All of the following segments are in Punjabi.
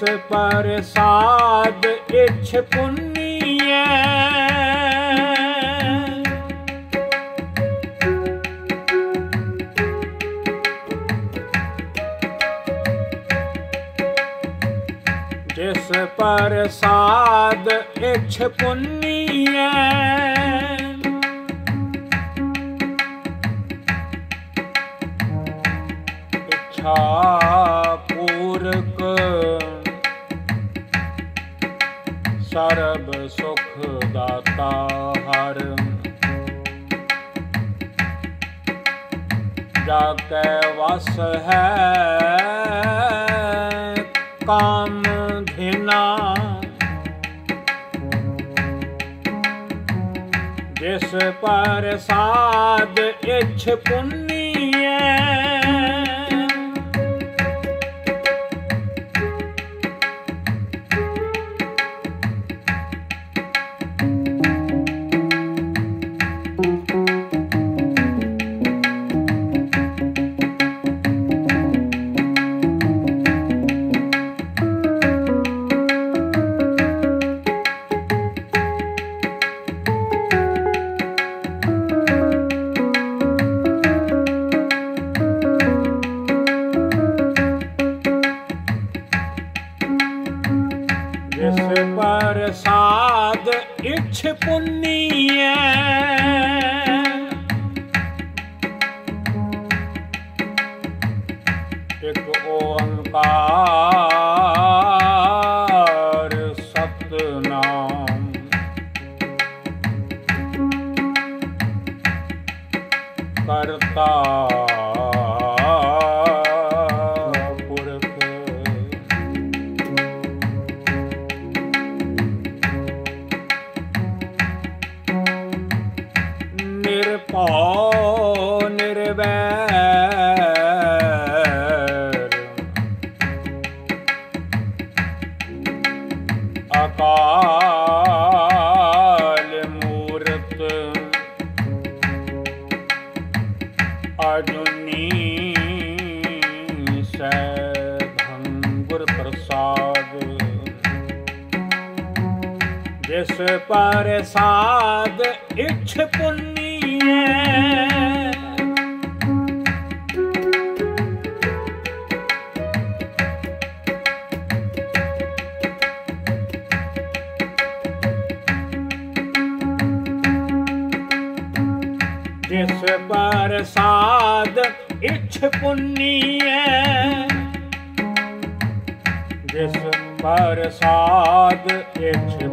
ਜਿਸ ਪ੍ਰਸਾਦ ਇਛ ਪੁੰਨੀਐ। ਜਿਸ ਪ੍ਰਸਾਦ ਇਛ ਪੁੰਨੀਐ ਹੈ ਕਾਮ ਧਿਨਾ ਜਿਸ ਪਰ ਸਾਧ ਇਛ ਪੁੰਨੀਐ करता ਪਰ ਸਾਧ ਇਛ ਪੁੰਨੀਐ। ਜਿਸ ਪਰ ਇਛ ਪੁੰਨੀਐ। ਜਿਸ ਪਰ ਸਾਧ ਇਛ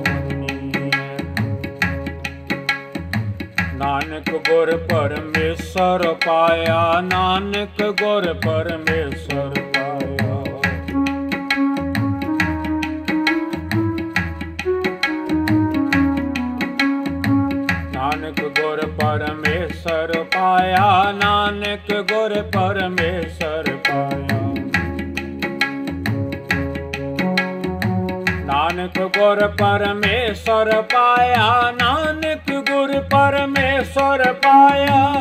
ਨਾਨਕ ਗੁਰ ਪਰਮੇਸ਼ਰ ਪਾਇਆ, ਨਾਨਕ ਗੁਰ ਪਰਮੇਸ਼ਰ ਪਾਇਆ। ਨਾਨਕ ਗੁਰ ਪਰਮੇਸ਼ਰ ਪਾਇਆ, ਨਾਨਕ ਗੁਰ ਪਰਮੇਸ਼ਰ ਪਾਇਆ। ਨਾਨਕ ਗੁਰ ਪਰਮੇਸ਼ਰ ਪਾਇਆ, ਨਾਨਕ ਪਰਮੇਸ਼ਰ ਪਾਇਆ।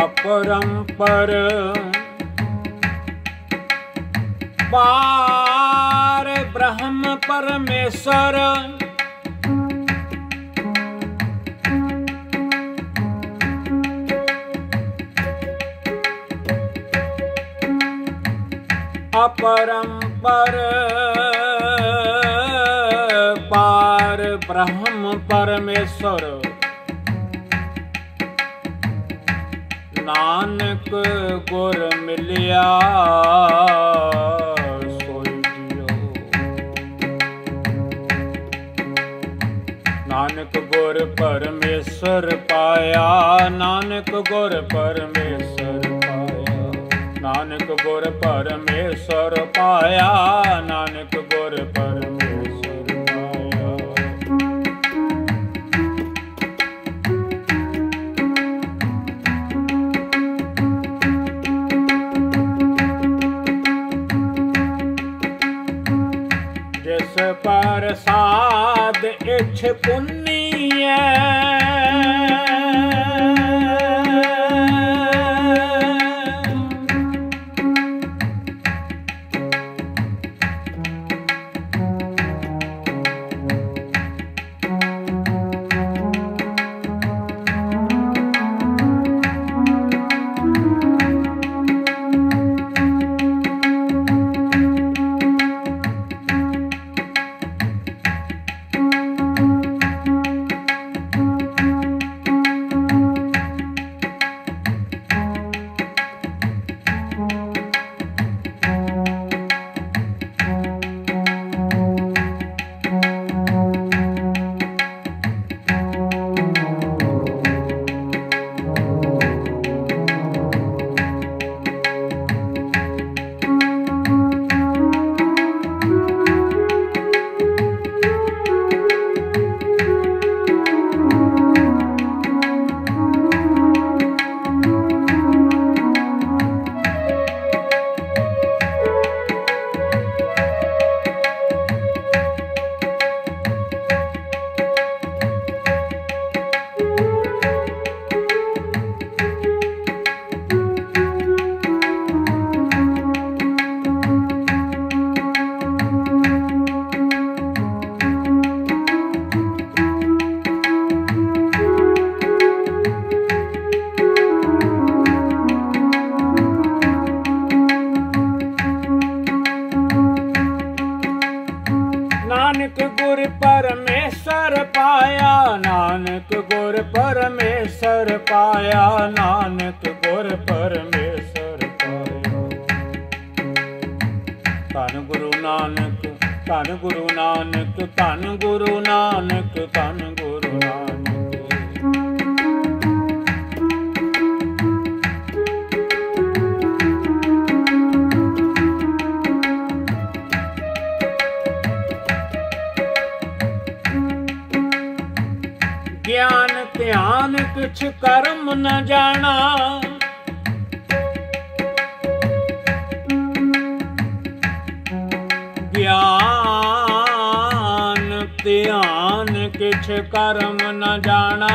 ਅਪਰੰਪਰ ਪਾਰ ਬ੍ਰਹਮ ਪਰਮੇਸ਼ਰ ਅਪਰੰਪਰ ਪਾਰ ਬ੍ਰਹਮ ਪਰਮੇਸ਼ਰ ਨਾਨਕ ਗੁਰ ਮਿਲਿਆ, ਸੋਈ ਜਿਉ ਨਾਨਕ ਗੁਰ ਪਰਮੇਸ਼ਰ ਪਾਇਆ, ਨਾਨਕ ਗੁਰ ਪਰਮੇਸ਼ਰ ਪਾਇਆ। ਨਾਨਕ ਗੁਰ ਪਰਮੇਸ਼ਰ ਪਾਇਆ, ਨਾਨਕ ਪ੍ਰਸਾਦ ਸਾਧ ਇਛ ਪੁੰਨੀਐ। ਧੰਨ ਗੁਰੂ ਨਾਨਕ, ਧੰਨ ਗੁਰੂ ਨਾਨਕ, ਧੰਨ ਗੁਰੂ ਨਾਨਕ, ਧੰਨ ਗੁਰੂ ਨਾਨਕ। ਗਿਆਨ ਧਿਆਨ ਕੁਛ ਕਰਮ ਨ ਜਾਣਾ। ਕਰਮ ਨ ਜਾਣਾ।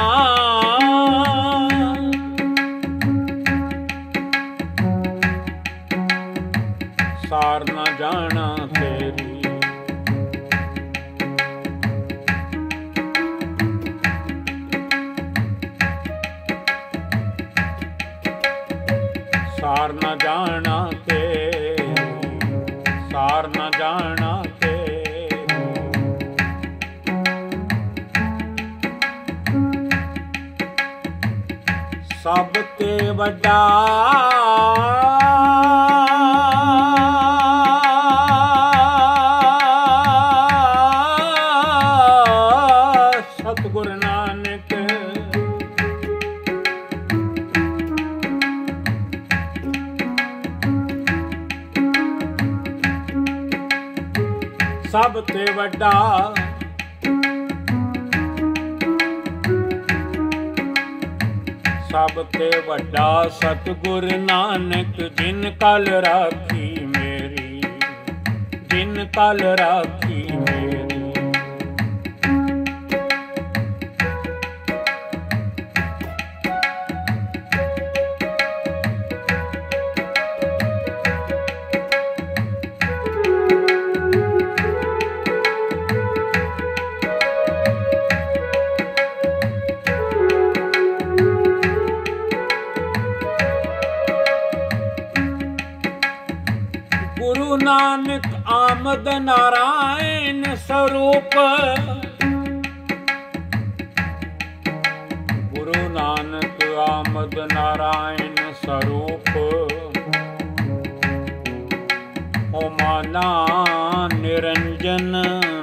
ਸਾਰ ਨ ਜਾਣਾ ਤੇਰੀ। ਸਾਰ ਨ ਜਾਣਾ ਤੇ ਸਾਰ ਨ ਜਾਣਾ ਵੱਡਾ। ਸਤਗੁਰ ਨਾਨਕ। ਸਭ ਤੇ ਵੱਡਾ ਸਭ ਤੇ ਵੱਡਾ ਸਤਗੁਰ ਨਾਨਕ ਜਿਨ ਕਲ ਰਾਖੀ ਮੇਰੀ ਜਿਨ ਕਲ ਰਾਖੀ ਆਮਦ ਨਾਰਾਇਣ ਸਰੂਪ। ਗੁਰੂ ਨਾਨਕ ਆਮਦ ਨਾਰਾਇਣ ਸਰੂਪ। ਓ ਮਾਨਾ ਨਿਰੰਜਨ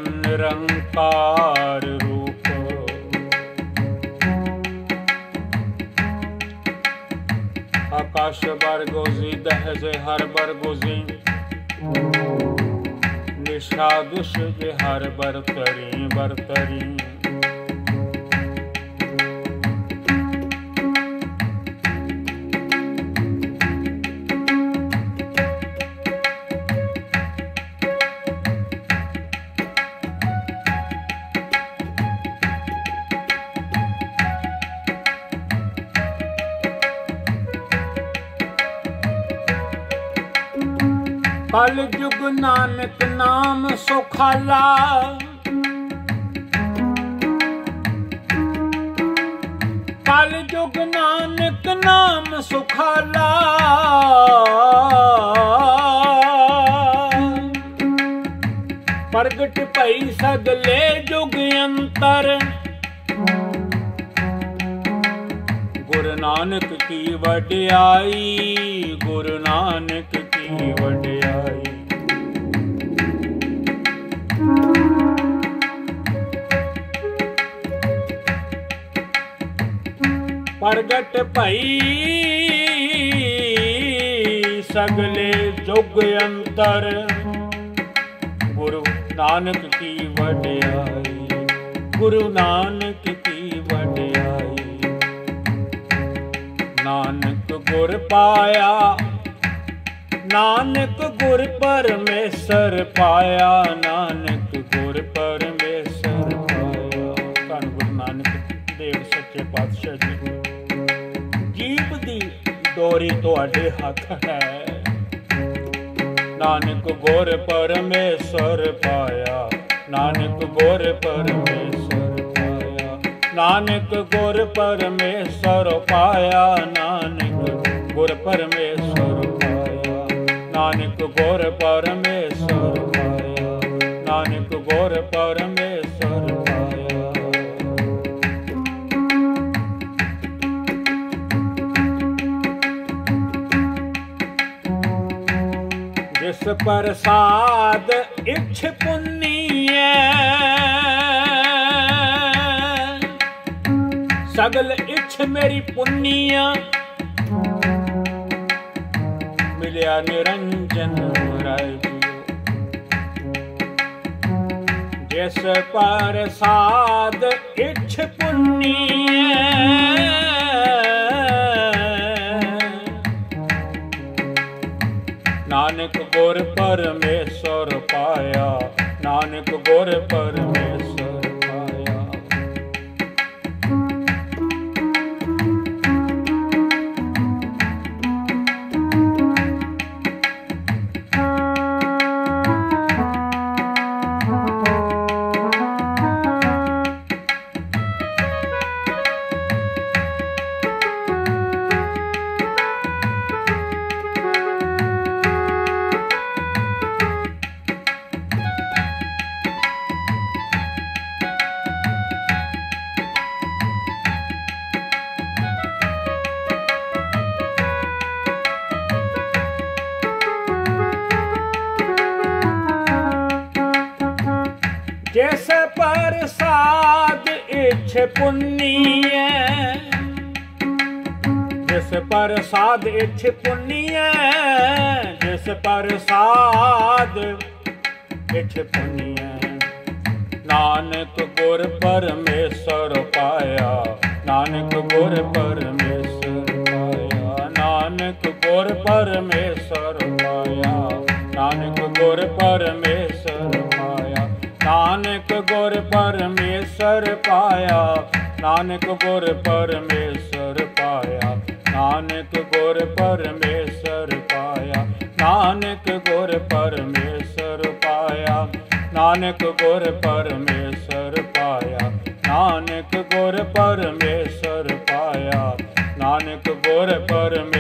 ਨਿਰੰਕਾਰ ਰੂਪ। ਆਕਾਸ਼ ਬਰਗੋਜ਼ੀ ਦਹਜ਼ੇ ਹਰ ਬਰਗੋਜ਼ੀ ਨਿਸ਼ਾਦੁਸ਼ ਜੇ ਹਰ ਬਰਤਰੀ ਬਰਤਰੀ ਕਲ ਜੁਗ ਨਾਨਕ ਨਾਮ ਸੁਖਾਲਾ। ਕਲ ਜੁਗ ਨਾਨਕ ਨਾਮ ਸੁਖਾਲਾ। ਪ੍ਰਗਟ ਭਈ ਸਗਲੇ ਜੁਗ ਅੰਤਰ। ਗੁਰੂ ਨਾਨਕ ਕੀ ਵਡਿਆਈ, ਗੁਰੂ ਨਾਨਕ ਪ੍ਰਗਟ ਭਈ, ਸਗਲੇ ਜੁਗ ਅੰਤਰ। ਗੁਰੂ ਨਾਨਕ ਕੀ ਵਡਿਆਈ, ਗੁਰੂ ਨਾਨਕ ਕੀ ਵਡਿਆਈ। ਨਾਨਕ ਗੁਰ ਪਾਇਆ, ਨਾਨਕ ਗੁਰ ਪਰਮੇਸ਼ਰ ਪਾਇਆ। ਨਾਨਕ ਡੋਰੀ ਤੁਹਾਡੇ ਹੱਥ ਹੈ। ਨਾਨਕ ਗੁਰ ਪਰਮੇਸ਼ਰ ਪਾਇਆ। ਨਾਨਕ ਗੁਰ ਪਰਮੇਸ਼ਰ ਪਾਇਆ। ਨਾਨਕ ਗੁਰ ਪਰਮੇਸ਼ਰ ਪਾਇਆ। ਨਾਨਕ ਗੁਰ ਪਰਮੇਸ਼ਰ ਪਾਇਆ। ਨਾਨਕ ਗੁਰ ਪਰਮੇਸ਼ਰ ਪਾਇਆ। ਨਾਨਕ ਗੁਰ ਪਰਮੇਸ਼ਰ ਜਿਸ ਪ੍ਰਸਾਦ ਇਛ ਪੁੰਨੀਐ। ਸਗਲ ਇਛ ਮੇਰੀ ਪੁੰਨੀਆ। ਮਿਲਿਆ ਨਿਰੰਜਨ ਰਾਏ ਜੀਓ ਜਿਸ ਪ੍ਰਸਾਦ ਇਛ ਪੁੰਨੀਐ। ਗੁਰ ਪਰਮੇਸ਼ਰ ਪਾਇਆ। ਨਾਨਕ ਗੁਰ ਪਰਮੇਸ਼ਰ कुछ पुण्य जिस पर साध इच्छ पुण्य जिस पर साध इच्छ पुण्य नानक गुर परमेश्वर पाया नानक गुर परमेश्वर पाया नानक गुर परमेश्वर पाया नानक गुर परमेश्वर ਨਾਨਕ ਗੁਰ ਪਰਮੇਸ਼ਰ ਪਾਇਆ, ਨਾਨਕ ਗੁਰ ਪਰਮੇਸ਼ਰ ਪਾਇਆ, ਨਾਨਕ ਗੁਰ ਪਰਮੇਸ਼ਰ ਪਾਇਆ, ਨਾਨਕ ਗੁਰ ਪਰਮੇਸ਼ਰ ਪਾਇਆ, ਨਾਨਕ ਗੁਰ ਪਰਮੇਸ਼ਰ ਪਾਇਆ, ਨਾਨਕ ਗੁਰ ਪਰਮੇਸ਼ਰ ਪਾਇਆ, ਨਾਨਕ ਗੁਰ ਪਰਮੇਸ਼ਰ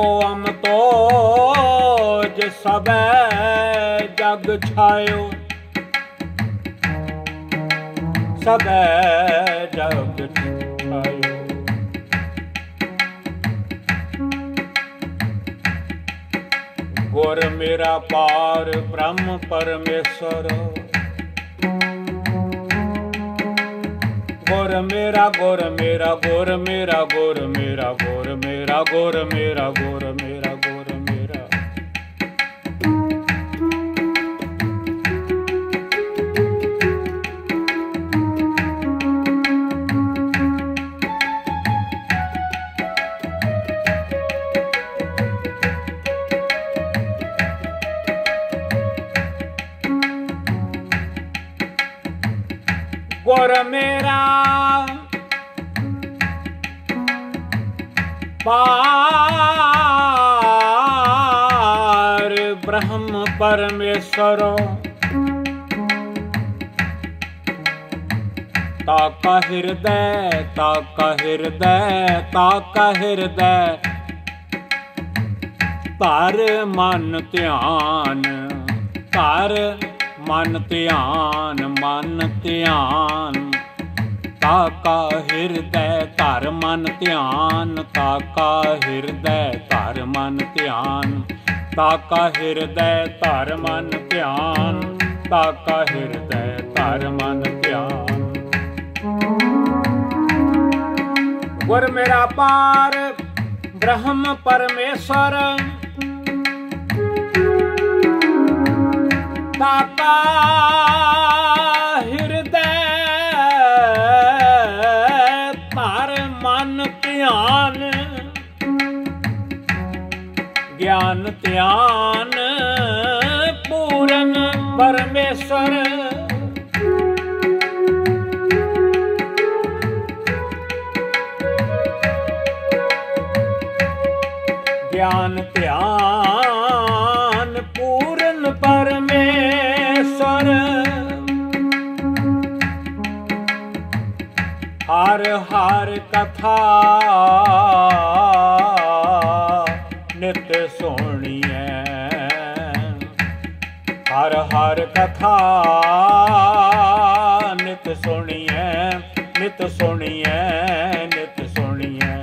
ਕੋ ਅਮ ਤੋ ਜਿ ਸਬੈ ਜਗ ਛਾਇਓ। ਸਭੈ ਜਗ ਛਾਇਓ। ਗੁਰ ਮੇਰਾ ਪਾਰ ਬ੍ਰਹਮ ਪਰਮੇਸ਼ਰ। ਗੁਰ ਮੇਰਾ ਗੁਰ ਮੇਰਾ ਗੁਰ ਮੇਰਾ ਗੁਰ ਮੇਰਾ, ਗੁਰ agora, mira, agora, mira, agora, mira. Agora, mira. ਕਰੋ ਤਾਕਾ ਹਿਰਦੈ ਤਾਕਾ ਹਿਰਦੈ ਤਾਕਾ ਹਿਰਦੈ। ਧਰ ਮਨ ਧਿਆਨ, ਧਰ ਮਨ ਧਿਆਨ ਮਨ ਧਿਆਨ। ਤਾਕਾ ਹਿਰਦੈ, ਧਰ ਮਨ ਧਿਆਨ, ਤਾਕਾ ਹਿਰਦੈ, ਧਰ ਮਨ ਧਿਆਨ। ਤਾਕਾ ਹਿਰਦੈ ਧਰ ਮਨ ਧਿਆਨ, ਤਾਕਾ ਹਿਰਦੈ ਧਰ ਮਨ ਧਿਆਨ। ਗੁਰ ਮੇਰਾ ਪਾਰ, ਬ੍ਰਹਮ ਪਰਮੇਸ਼ਰ। ਤਾਕਾ ஞான ਨਿਤ ਸੁਣੀਐ ਨਿਤ ਸੁਣੀਐ।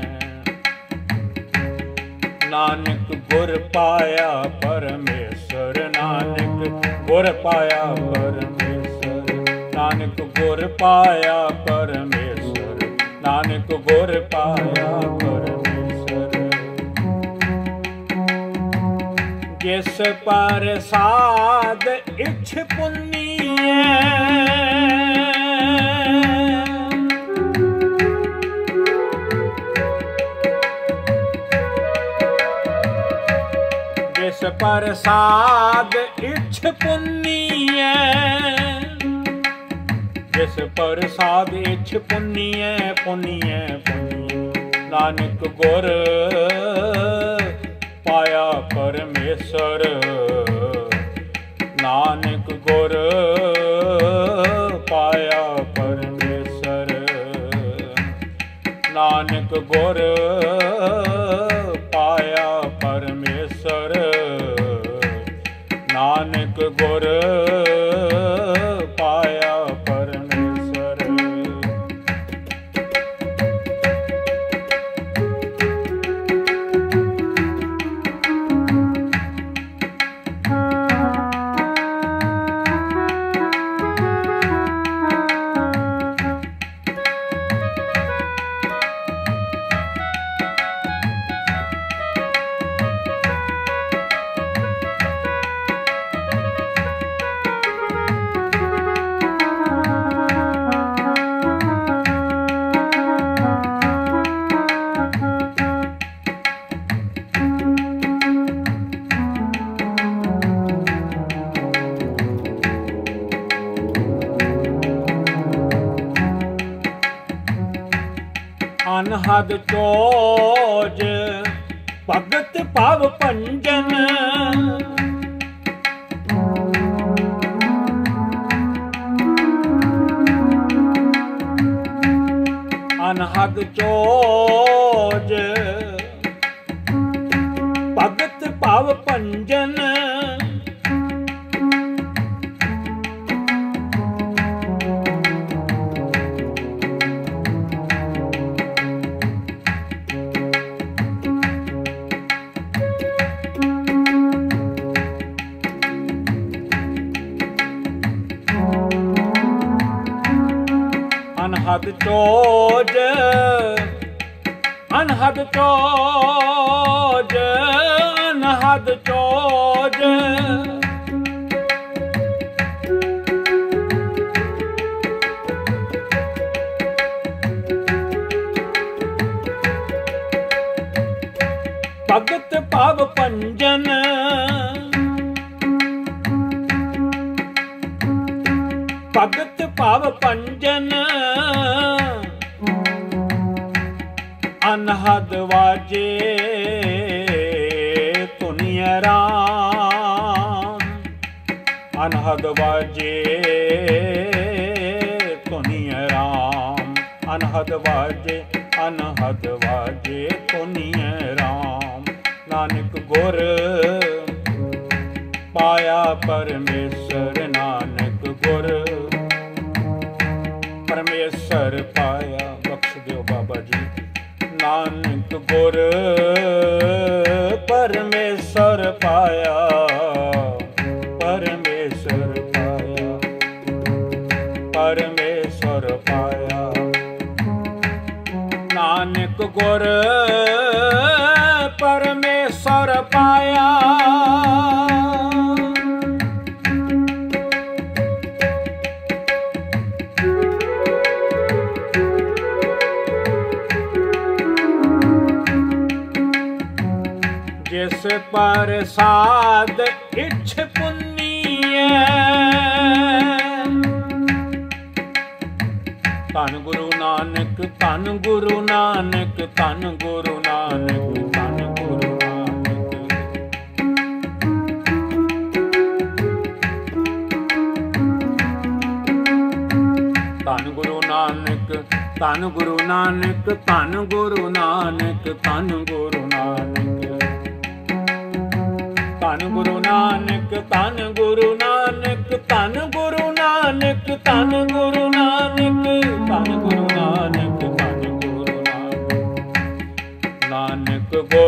ਨਾਨਕ ਗੁਰ ਪਾਇਆ ਪਰਮੇਸ਼ਰ, ਨਾਨਕ ਗੁਰ ਪਾਇਆ ਪਰਮੇਸ਼ਰ। ਨਾਨਕ ਗੁਰ ਪਾਇਆ ਪਰਮੇਸ਼ਰ, ਨਾਨਕ ਗੁਰ ਪਾਇਆ ਪਰਮੇਸ਼ਰ। ਜਿਸ ਪਰ ਸਾਧ ਇਛ ਪੁੰਨੀਐ ਪ੍ਰਸਾਦ ਪਰ ਸਾਧ ਇਛ ਪੁੰਨੀਐ। ਜਿਸ ਪ੍ਰਸਾਦ ਸਾਧ ਇਛ ਪੁੰਨੀਐ ਪੁੰਨੀਐ ਪੁੰਨੀਐ। ਨਾਨਕ ਗੁਰ ਪਾਇਆ ਪਰਮੇਸ਼ਰ। ਨਾਨਕ ਗੁਰ ਪਾਇਆ ਪਰਮੇਸ਼ਰ। ਨਾਨਕ ਗੁਰ water. ਅਨਹਦ ਚੋਜ। ਭਗਤ ਭਵ ਭੰਜਨ। ਅਨਹਦ ਚੋਜ। ਭਗਤ ਭਵ ਭੰਜਨ। ਅਨਹਦ ਚੋਜ ਅਨਹਦ ਚੋਜ ਅਨਹਦ ਚੋਜ। ਭਗਤ ਭਵ ਪੰਜਨ ਭਗਤ ਭਵ ਪੰਜਨ ਅਨਹਦ ਵਾਜੇ ਅਨਹਦ ਵਾਜੇ ਤੁਨਿਆ ਰਾਮ। ਨਾਨਕ ਗੁਰ ਪਾਇਆ ਪਰਮੇਸ਼ਰ, ਨਾਨਕ ਗੁਰ ਪਰਮੇਸ਼ਰ ਪਾਇਆ। ਬਖਸ਼ ਦਿਓ ਬਾਬਾ ਜੀ। ਨਾਨਕ ਗੁਰ ਗੁਰ ਪਰਮੇਸ਼ਰ ਪਾਇਆ। ਜਿਸ ਪਰ ਸਾਧ ਧੰਨ ਗੁਰੂ ਨਾਨਕ ਧੰਨ ਗੁਰੂ ਨਾਨਕ ਧੰਨ ਗੁਰੂ ਨਾਨਕ ਧੰਨ ਗੁਰੂ ਨਾਨਕ ਧੰਨ ਗੁਰੂ ਨਾਨਕ ਧੰਨ ਗੁਰੂ ਨਾਨਕ ਧੰਨ ਗੁਰੂ ਨਾਨਕ ਧੰਨ ਗੁਰੂ ਨਾਨਕ ਧੰਨ ਗੁਰੂ ਨਾਨਕ ਧੰਨ ਗੁਰੂ ਨਾਨਕ ਧੰਨ ਗੁਰੂ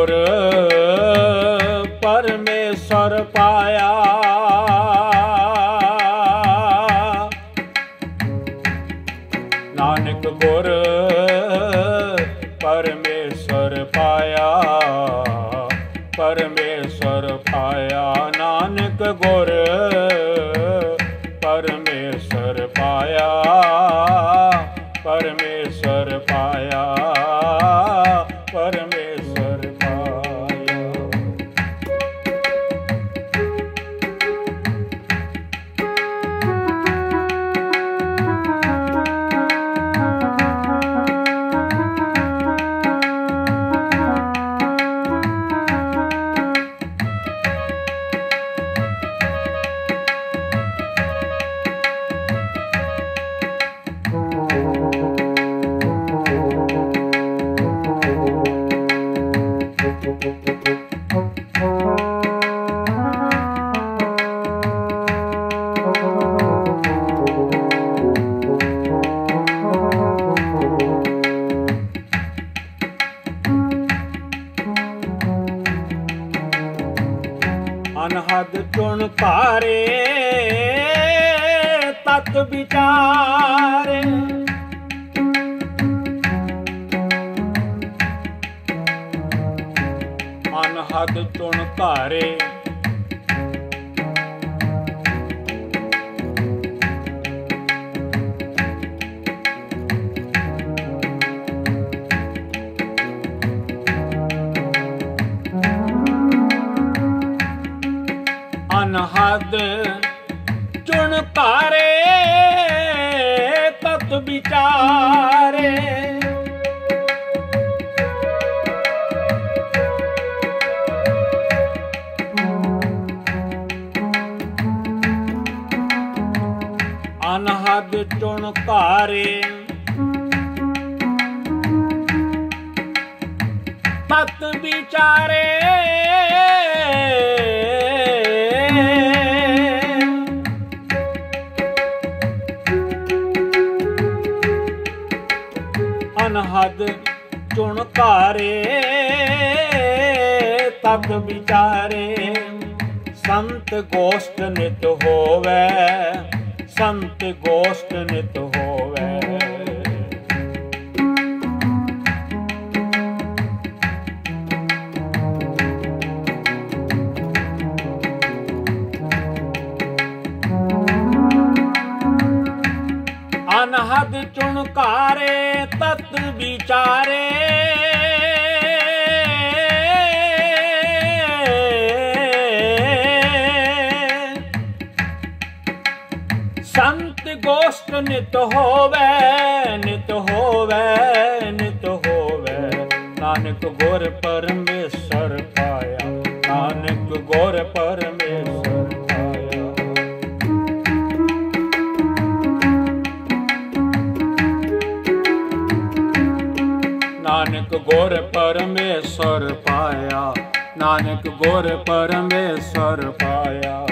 ਗੁਰ ਪਰਮੇਸ਼ਰ ਪਾਇਆ ਅਨਹਦ ਚੁਣ ਭਾਰੇ ਤਤ ਵਿਚਾਰੇ। ਅਨਹਦ ਚੁਣ ਘਾਰੇ ਤਤ ਵਿਚਾਰੇ। ਸੰਤ ਗੋਸ਼ਟ ਨਿਤ ਹੋਵੇ। ਸੰਤ ਗੋਸ਼ਟ ਨਿਤ ਹੋਵੇ। ਅਨਹਦ ਚੁਣਕਾਰੇ ਤਤ ਵਿਚਾਰੇ ਸੰਤ ਗੋਸ਼ਟ ਨਿਤ ਹੋਵੇ ਨਿਤ ਹੋਵੇ ਨਿਤ ਹੋਵੇ। ਨਾਨਕ ਗੁਰ ਪਰਮੇਸ਼ਰ ਪਾਇਆ, ਨਾਨਕ ਗੁਰ ਪਰਮੇਸ਼ਰ ਨਾਨਕ ਗੁਰ ਪਰਮੇਸ਼ਰ ਪਾਇਆ, ਨਾਨਕ ਗੁਰ ਪਰਮੇਸ਼ਰ ਪਾਇਆ।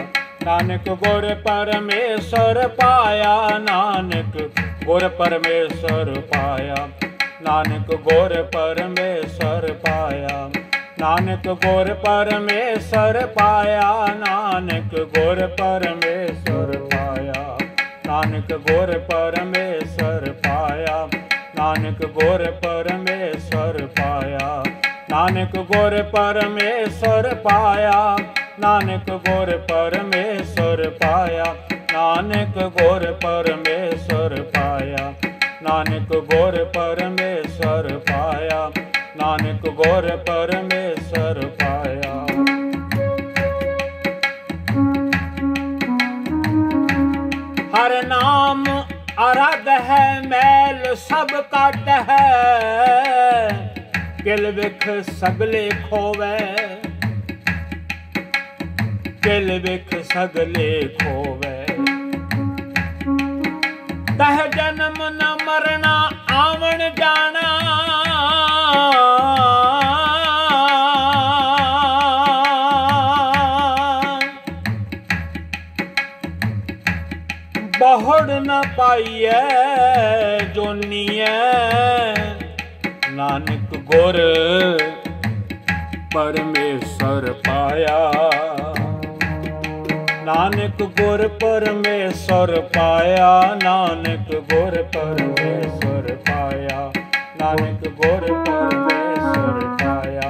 ਨਾਨਕ ਗੁਰ ਪਰਮੇਸ਼ਰ ਪਾਇਆ, ਨਾਨਕ ਗੁਰ ਪਰਮੇਸ਼ਰ ਪਾਇਆ, ਨਾਨਕ ਗੁਰ ਪਰਮੇਸ਼ਰ ਪਾਇਆ, ਨਾਨਕ ਗੁਰ ਪਰਮੇਸ਼ਰ ਪਾਇਆ, ਨਾਨਕ ਗੁਰ ਪਰਮੇਸ਼ਰ ਪਾਇਆ, ਨਾਨਕ ਗੁਰ ਪਰਮੇਸ਼ਰ ਪਾਇਆ, ਨਾਨਕ ਗੁਰ ਪਰਮੇਸ਼ਰ ਪਾਇਆ, ਨਾਨਕ ਗੁਰ ਪਰਮੇਸ਼ਰ ਪਾਇਆ ਨਾਨਕ ਗੁਰ ਪਰਮੇਸ਼ਰ ਪਾਇਆ, ਨਾਨਕ ਗੁਰ ਪਰਮੇਸ਼ਰ ਪਾਇਆ, ਨਾਨਕ ਗੁਰ ਪਰਮੇਸ਼ਰ ਪਾਇਆ, ਨਾਨਕ ਗੁਰ ਪਰਮੇਸ਼ਰ ਪਾਇਆ। ਹਰ ਨਾਮ ਅਰਧ ਹੈ, ਮੈਲ ਸਭ ਕੱਟ ਹੈ ਕਿਲ ਵਿਖ ਸਗਲੇ ਖੋਵੇ। ਕਿਲ ਵੇਖ ਸਗਲੇ ਖੋਵੇ। ਤਹ ਜਨਮ ਨ ਮਰਨਾ, ਆਵਣ ਜਾਣਾ। ਬਹੁੜ ਨ ਪਾਈਐ, ਜੋਨੀਐ। ਨਾਨਕ ਗੁਰ ਪਰਮੇਸ਼ਰ ਪਾਇਆ। ਨਾਨਕ ਗੁਰ ਪਰਮੇਸ਼ਰ ਪਾਇਆ ਨਾਨਕ ਗੁਰ ਪਰਮੇਸ਼ਰ ਪਾਇਆ ਨਾਨਕ ਗੁਰ ਪਰਮੇਸ਼ਰ ਪਾਇਆ।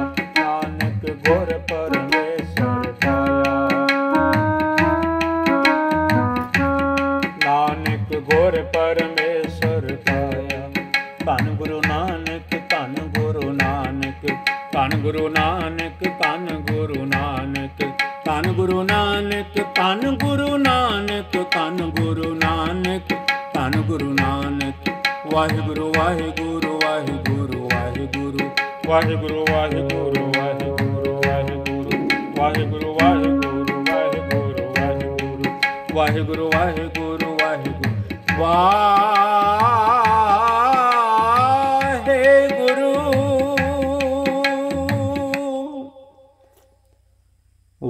ਧੰਨ ਗੁਰੂ ਨਾਨਕ ਧੰਨ ਗੁਰੂ ਨਾਨਕ ਧੰਨ ਗੁਰੂ ਨਾਨਕ। ਵਾਹਿਗੁਰੂ ਵਾਹਿਗੁਰੂ ਵਾਹਿਗੁਰੂ ਵਾਹਿਗੁਰੂ। ਵਾਹਿਗੁਰੂ ਵਾਹਿਗੁਰੂ ਵਾਹਿਗੁਰੂ ਵਾਹਿਗੁਰੂ। ਵਾਹਿਗੁਰੂ ਵਾਹਿਗੁਰੂ ਵਾਹਿਗੁਰੂ ਵਾਹਿਗੁਰੂ। ਵਾਹਿਗੁਰੂ ਵਾਹਿਗੁਰੂ ਵਾਹਿਗੁਰੂ। ਵਾਹਿਗੁਰੂ